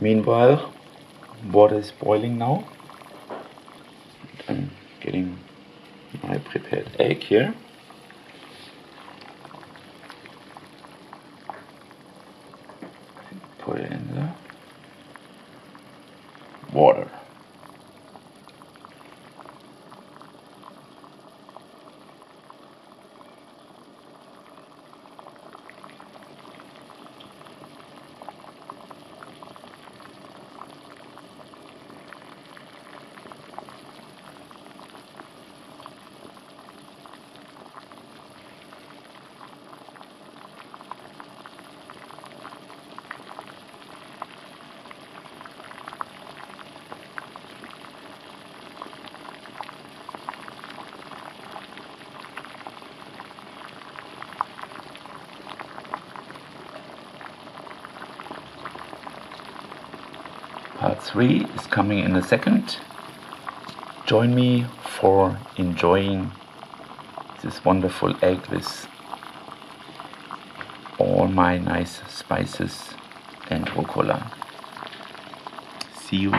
Meanwhile, water is boiling now. I'm getting my prepared egg here. Put it in the water. Part 3 is coming in a second. Join me for enjoying this wonderful egg with all my nice spices and rucola. See you.